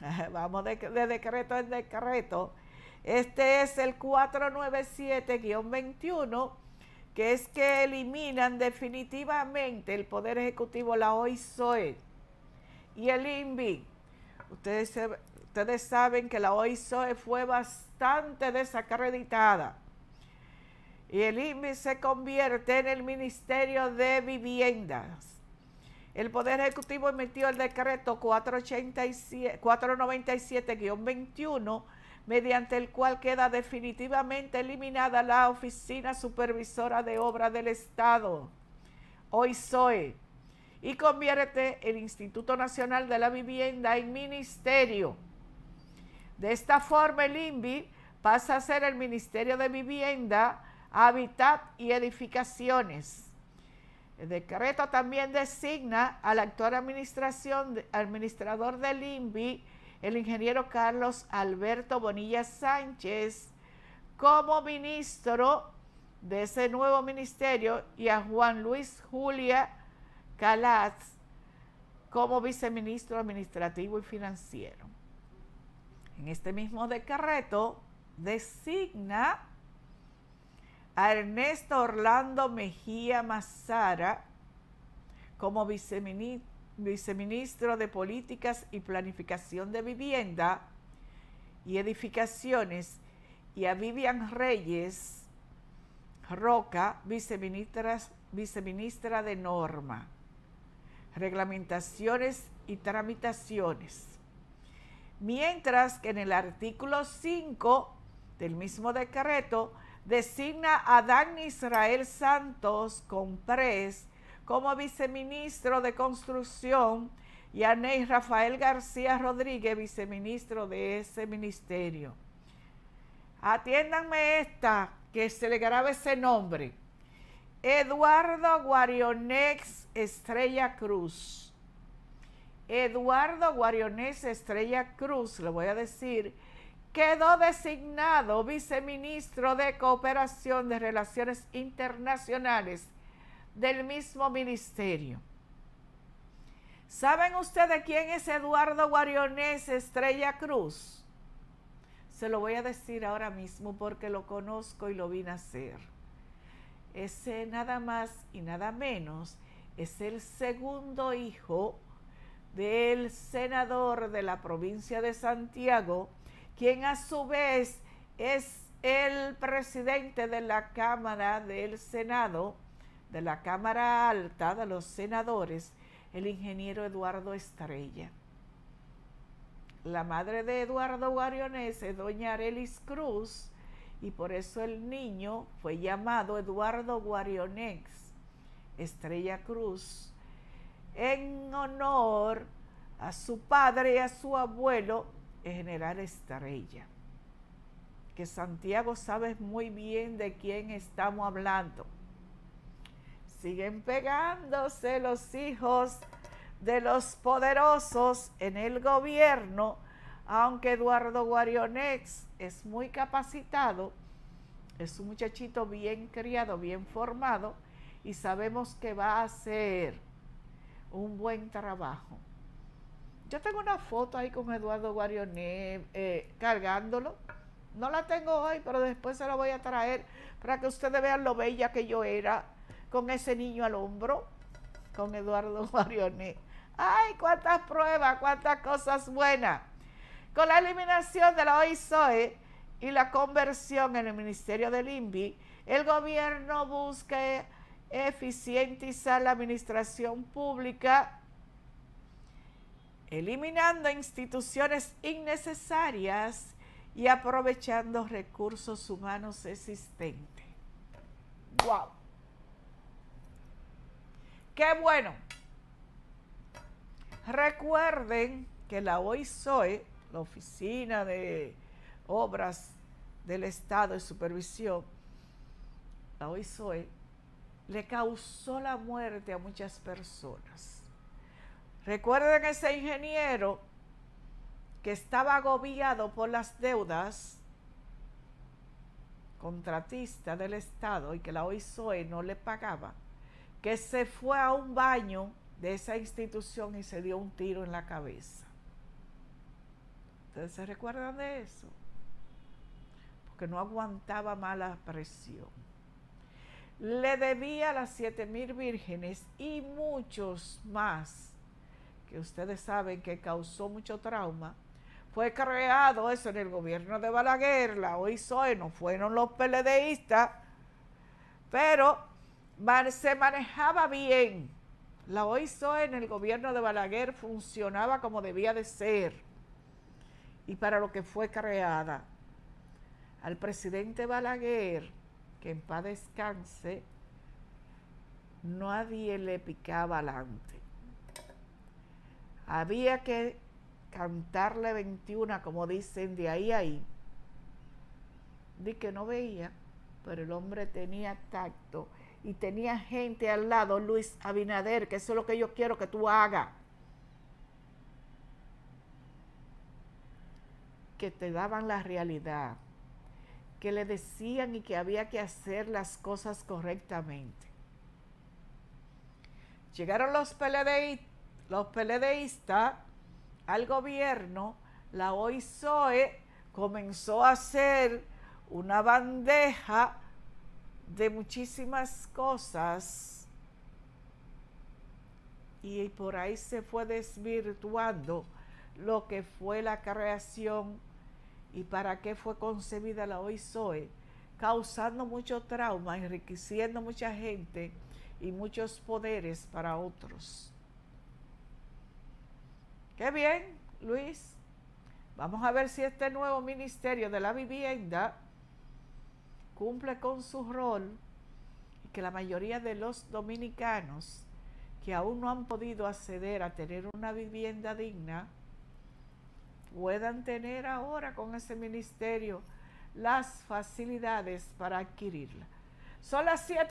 vamos de, de decreto en decreto. Este es el 497-21, que es que eliminan definitivamente el Poder Ejecutivo, la OISOE y el INVI. Ustedes, ustedes saben que la OISOE fue bastante desacreditada y el INVI se convierte en el Ministerio de Viviendas. El Poder Ejecutivo emitió el decreto 497-21 mediante el cual queda definitivamente eliminada la Oficina Supervisora de Obras del Estado, OISOE, y convierte el Instituto Nacional de la Vivienda en ministerio. De esta forma, el INVI pasa a ser el Ministerio de Vivienda, Hábitat y Edificaciones. El decreto también designa al actual administración, administrador del INVI, el ingeniero Carlos Alberto Bonilla Sánchez como ministro de ese nuevo ministerio y a Juan Luis Julia Calaz como viceministro administrativo y financiero. En este mismo decreto designa a Ernesto Orlando Mejía Mazara como viceministro de Políticas y Planificación de Vivienda y Edificaciones, y a Vivian Reyes Roca, viceministra, viceministra de Norma, Reglamentaciones y Tramitaciones. Mientras que en el artículo 5 del mismo decreto designa a Dan Israel Santos Compres como viceministro de Construcción y a Ney Rafael García Rodríguez, viceministro de ese ministerio. Atiéndanme esta, que se le grabe ese nombre. Eduardo Guarionex Estrella Cruz. Eduardo Guarionex Estrella Cruz, le voy a decir, quedó designado viceministro de Cooperación de Relaciones Internacionales del mismo ministerio. ¿Saben ustedes quién es Eduardo Guarionés Estrella Cruz? Se lo voy a decir ahora mismo porque lo conozco y lo vi nacer. Ese nada más y nada menos es el segundo hijo del senador de la provincia de Santiago, quien a su vez es el presidente de la Cámara del Senado, de la Cámara Alta de los Senadores, el ingeniero Eduardo Estrella. La madre de Eduardo Guarionés es doña Arelis Cruz y por eso el niño fue llamado Eduardo Guarionés Estrella Cruz en honor a su padre y a su abuelo, el general Estrella. Que Santiago sabe muy bien de quién estamos hablando siguen pegándose los hijos de los poderosos en el gobierno, aunque Eduardo Guarionex es muy capacitado, es un muchachito bien criado, bien formado, y sabemos que va a hacer un buen trabajo. Yo tengo una foto ahí con Eduardo Guarionex eh, cargándolo. No la tengo hoy, pero después se la voy a traer para que ustedes vean lo bella que yo era con ese niño al hombro, con Eduardo Marionet. ¡Ay, cuántas pruebas, cuántas cosas buenas! Con la eliminación de la OISOE y la conversión en el Ministerio del INVI, el gobierno busca eficientizar la administración pública, eliminando instituciones innecesarias y aprovechando recursos humanos existentes. ¡Wow! Qué bueno. Recuerden que la OISOE, la Oficina de Obras del Estado de Supervisión, la OISOE, le causó la muerte a muchas personas. Recuerden ese ingeniero que estaba agobiado por las deudas contratista del Estado y que la OISOE no le pagaba que se fue a un baño de esa institución y se dio un tiro en la cabeza. ¿Ustedes se recuerdan de eso? Porque no aguantaba mala presión. Le debía a las siete mil vírgenes y muchos más, que ustedes saben que causó mucho trauma. Fue creado eso en el gobierno de Balaguer, la OISOE, no fueron los PLDistas, pero se manejaba bien. La OISOE en el gobierno de Balaguer funcionaba como debía de ser y para lo que fue creada. Al presidente Balaguer, que en paz descanse, nadie le picaba adelante. Había que cantarle 21, como dicen, de ahí a ahí. Di que no veía, pero el hombre tenía tacto y tenía gente al lado, Luis Abinader, que eso es lo que yo quiero que tú hagas. que te daban la realidad, que le decían y que había que hacer las cosas correctamente. Llegaron los, PLDI, los PLDistas al gobierno, la OISOE comenzó a hacer una bandeja de muchísimas cosas y por ahí se fue desvirtuando lo que fue la creación y para qué fue concebida la OISOE, causando mucho trauma, enriqueciendo mucha gente y muchos poderes para otros. Qué bien, Luis. Vamos a ver si este nuevo Ministerio de la Vivienda cumple con su rol y que la mayoría de los dominicanos que aún no han podido acceder a tener una vivienda digna, puedan tener ahora con ese ministerio las facilidades para adquirirla. Son las siete